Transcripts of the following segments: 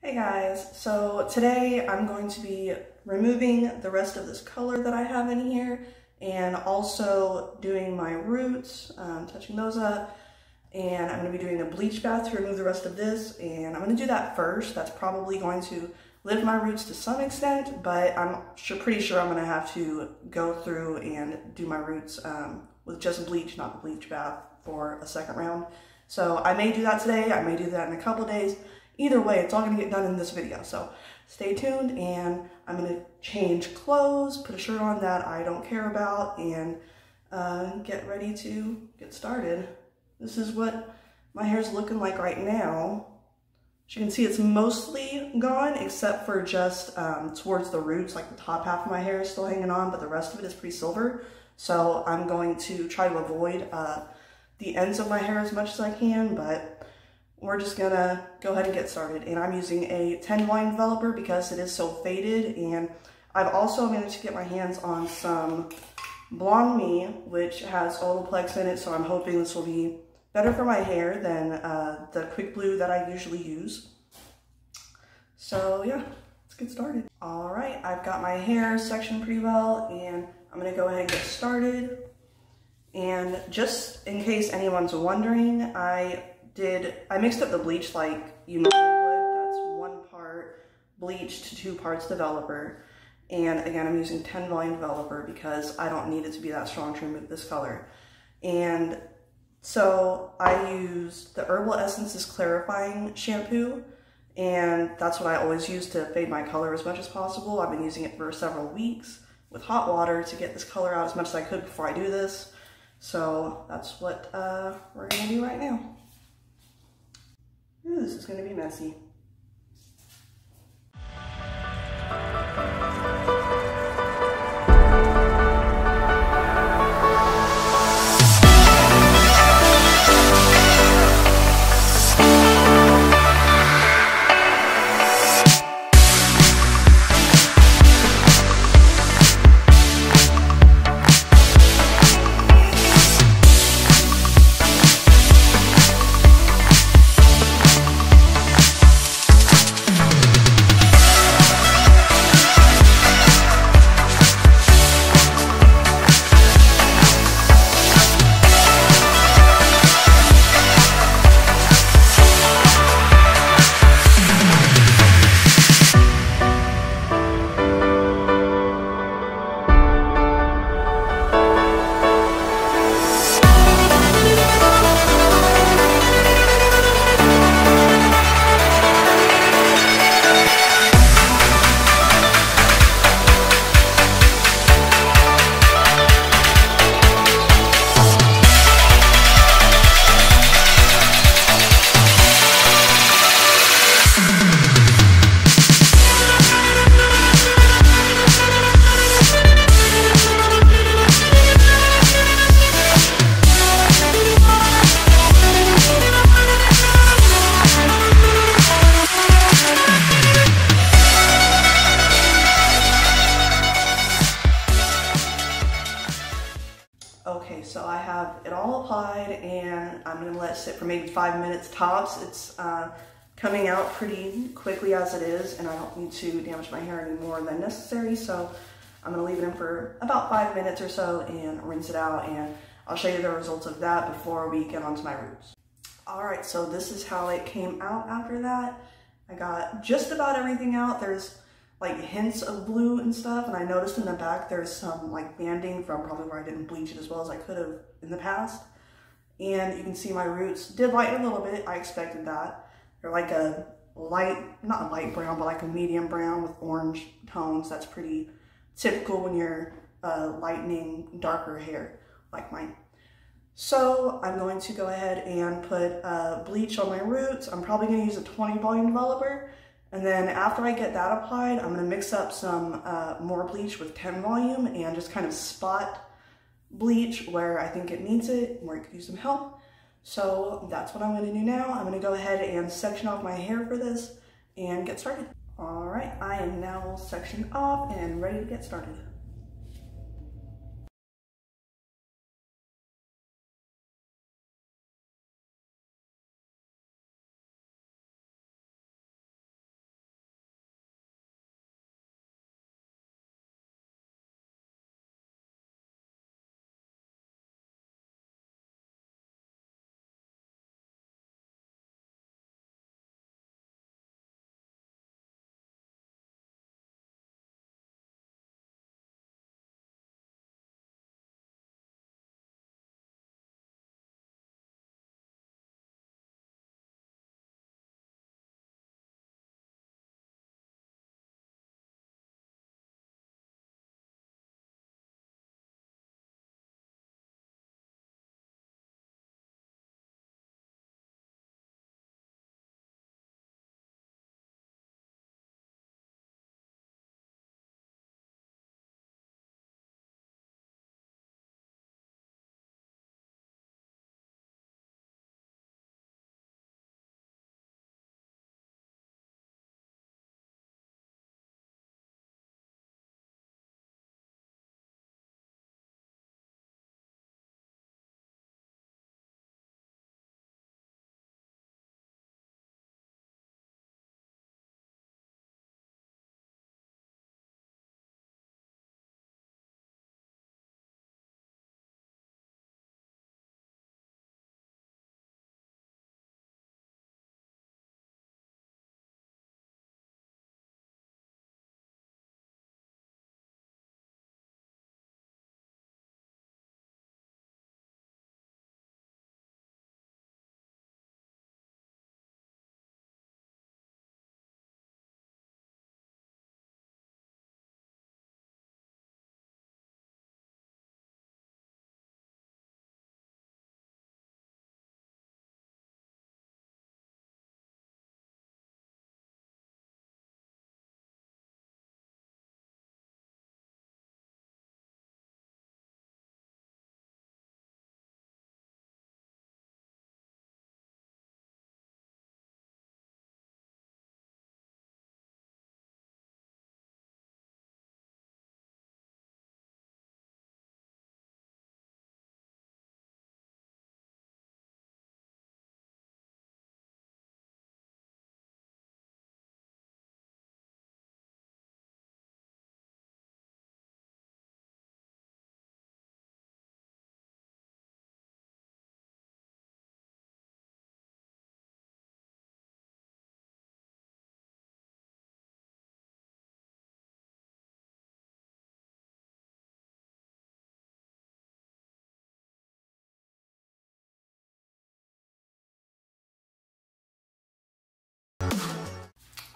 Hey guys, so today I'm going to be removing the rest of this color that I have in here and also doing my roots, um, touching those up, and I'm going to be doing a bleach bath to remove the rest of this and I'm going to do that first. That's probably going to lift my roots to some extent, but I'm sure, pretty sure I'm going to have to go through and do my roots um, with just bleach, not the bleach bath, for a second round. So I may do that today, I may do that in a couple days. Either way, it's all gonna get done in this video. So stay tuned and I'm gonna change clothes, put a shirt on that I don't care about and uh, get ready to get started. This is what my hair's looking like right now. As you can see, it's mostly gone except for just um, towards the roots, like the top half of my hair is still hanging on, but the rest of it is pretty silver. So I'm going to try to avoid uh, the ends of my hair as much as I can, but we're just gonna go ahead and get started. And I'm using a 10 volume developer because it is so faded. And I've also managed to get my hands on some BlondMe, which has Olaplex in it. So I'm hoping this will be better for my hair than uh, the Quick Blue that I usually use. So yeah, let's get started. All right, I've got my hair sectioned pretty well and I'm gonna go ahead and get started. And just in case anyone's wondering, I did, I mixed up the bleach like you normally would. That's one part bleach to two parts developer. And again, I'm using 10 volume developer because I don't need it to be that strong to remove this color. And so I used the Herbal Essences Clarifying Shampoo and that's what I always use to fade my color as much as possible. I've been using it for several weeks with hot water to get this color out as much as I could before I do this. So that's what uh, we're gonna do right now. Ooh, this is going to be messy. Okay, so I have it all applied and I'm gonna let it sit for maybe five minutes tops. It's uh, coming out pretty quickly as it is and I don't need to damage my hair any more than necessary. So I'm gonna leave it in for about five minutes or so and rinse it out and I'll show you the results of that before we get onto my roots. All right, so this is how it came out after that. I got just about everything out. There's like hints of blue and stuff. And I noticed in the back there's some like banding from probably where I didn't bleach it as well as I could have in the past. And you can see my roots did lighten a little bit. I expected that. They're like a light, not a light brown, but like a medium brown with orange tones. That's pretty typical when you're uh, lightening darker hair like mine. So I'm going to go ahead and put uh, bleach on my roots. I'm probably going to use a 20 volume developer and then after I get that applied, I'm gonna mix up some uh, more bleach with 10 volume and just kind of spot bleach where I think it needs it, where it could use some help. So that's what I'm gonna do now. I'm gonna go ahead and section off my hair for this and get started. All right, I am now sectioned off and ready to get started.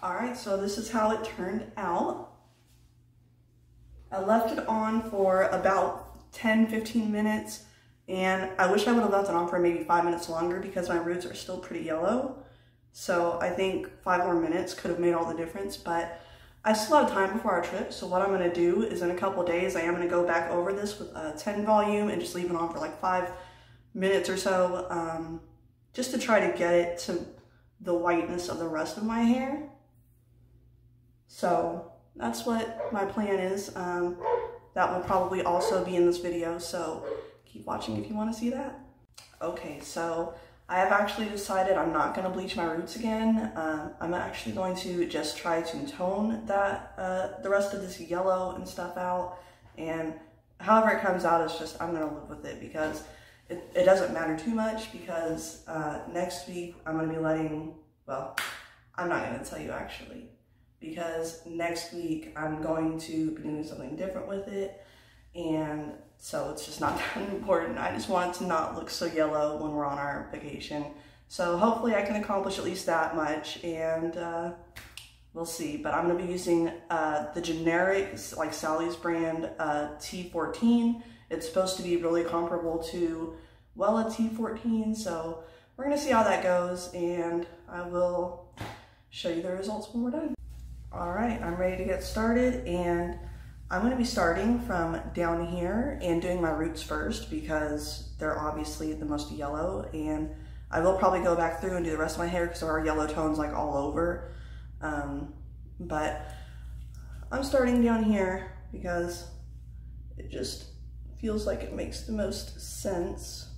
All right, so this is how it turned out. I left it on for about 10, 15 minutes, and I wish I would have left it on for maybe five minutes longer because my roots are still pretty yellow. So I think five more minutes could have made all the difference, but I still have time before our trip. So what I'm gonna do is in a couple days, I am gonna go back over this with a 10 volume and just leave it on for like five minutes or so, um, just to try to get it to the whiteness of the rest of my hair. So that's what my plan is. Um, that will probably also be in this video, so keep watching if you want to see that. Okay, so I have actually decided I'm not going to bleach my roots again. Uh, I'm actually going to just try to tone that uh, the rest of this yellow and stuff out, and however it comes out, it's just I'm going to live with it because it, it doesn't matter too much because uh, next week I'm going to be letting, well, I'm not going to tell you actually because next week I'm going to be doing something different with it. And so it's just not that important. I just want it to not look so yellow when we're on our vacation. So hopefully I can accomplish at least that much and uh, we'll see. But I'm gonna be using uh, the generic, like Sally's brand uh, T14. It's supposed to be really comparable to Wella T14. So we're gonna see how that goes and I will show you the results when we're done. All right, I'm ready to get started and I'm gonna be starting from down here and doing my roots first because they're obviously the most yellow and I will probably go back through and do the rest of my hair because there are yellow tones like all over. Um, but I'm starting down here because it just feels like it makes the most sense.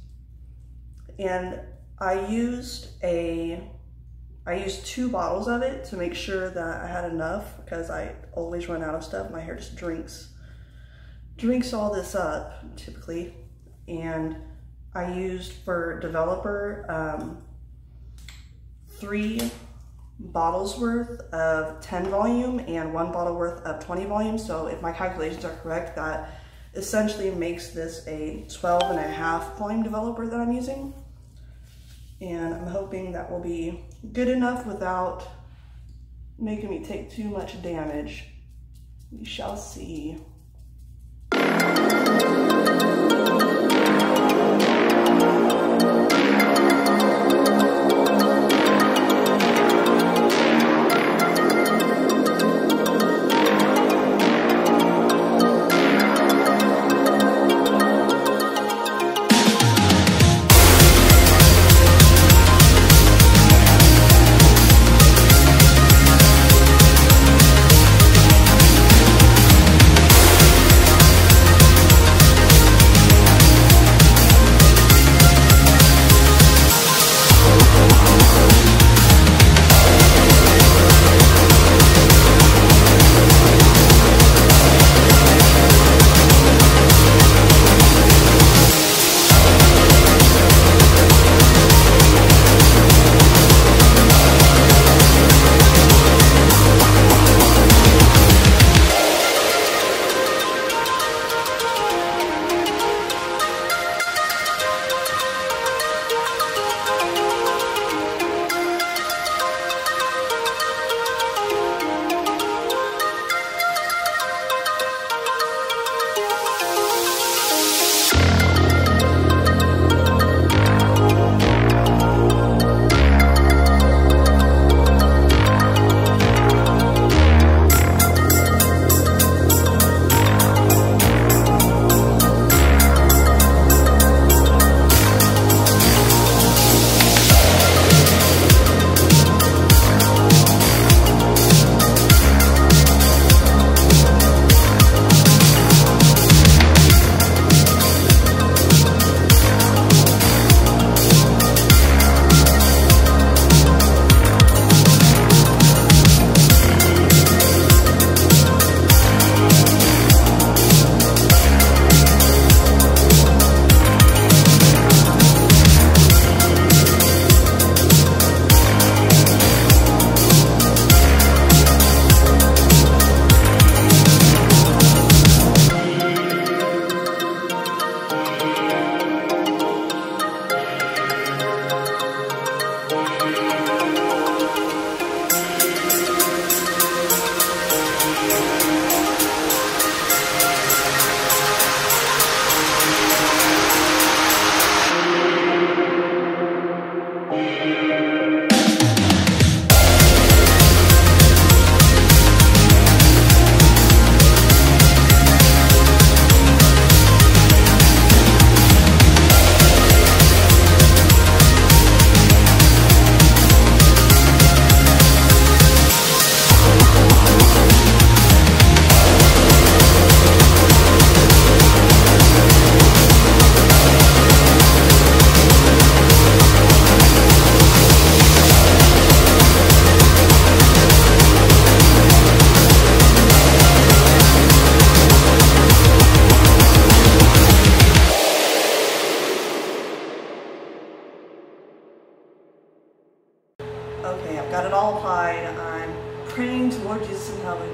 And I used a I used two bottles of it to make sure that I had enough because I always run out of stuff. My hair just drinks, drinks all this up typically. And I used for developer um, three bottles worth of 10 volume and one bottle worth of 20 volume. So if my calculations are correct, that essentially makes this a 12 and a half volume developer that I'm using and I'm hoping that will be good enough without making me take too much damage. We shall see.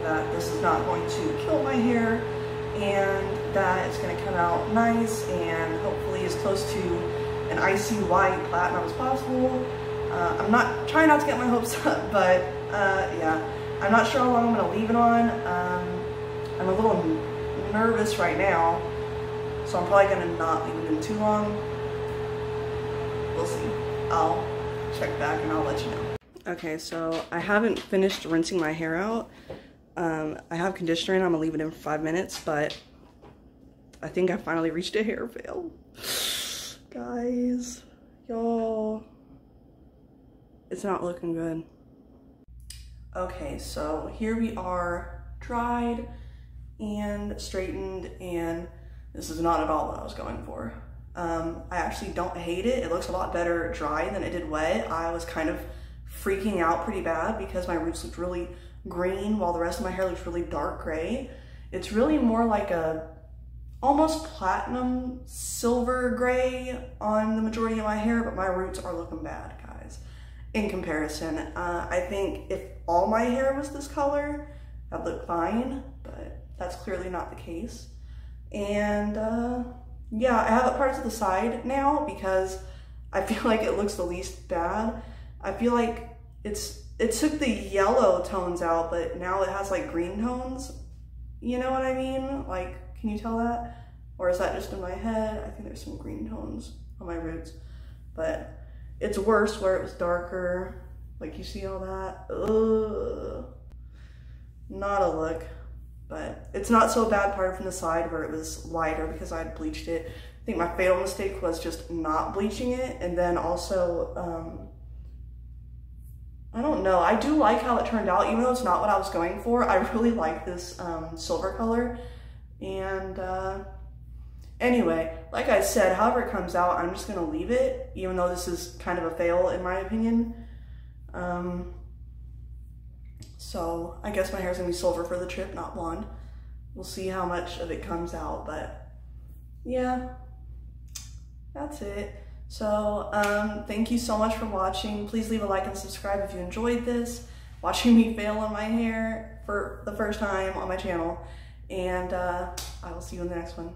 That this is not going to kill my hair and that it's going to come out nice and hopefully as close to an icy white platinum as possible. Uh, I'm not trying not to get my hopes up, but uh, yeah, I'm not sure how long I'm going to leave it on. Um, I'm a little nervous right now, so I'm probably going to not leave it in too long. We'll see. I'll check back and I'll let you know. Okay, so I haven't finished rinsing my hair out. Um, I have conditioner in, I'm gonna leave it in for five minutes, but I think I finally reached a hair fail. Guys, y'all, it's not looking good. Okay, so here we are, dried and straightened, and this is not at all what I was going for. Um, I actually don't hate it. It looks a lot better dry than it did wet. I was kind of freaking out pretty bad because my roots looked really green while the rest of my hair looks really dark gray. It's really more like a almost platinum silver gray on the majority of my hair, but my roots are looking bad, guys, in comparison. Uh, I think if all my hair was this color, I'd look fine, but that's clearly not the case. And uh, yeah, I have it part to the side now because I feel like it looks the least bad. I feel like it's it took the yellow tones out, but now it has like green tones. You know what I mean? Like, can you tell that? Or is that just in my head? I think there's some green tones on my roots, but it's worse where it was darker. Like you see all that? Ugh. Not a look, but it's not so bad part from the side where it was lighter because I had bleached it. I think my fatal mistake was just not bleaching it and then also um, I don't know. I do like how it turned out, even though it's not what I was going for. I really like this um, silver color. And uh, anyway, like I said, however it comes out, I'm just going to leave it, even though this is kind of a fail in my opinion. Um, so I guess my hair is going to be silver for the trip, not blonde. We'll see how much of it comes out, but yeah, that's it. So um, thank you so much for watching. Please leave a like and subscribe if you enjoyed this, watching me fail on my hair for the first time on my channel. And uh, I will see you in the next one.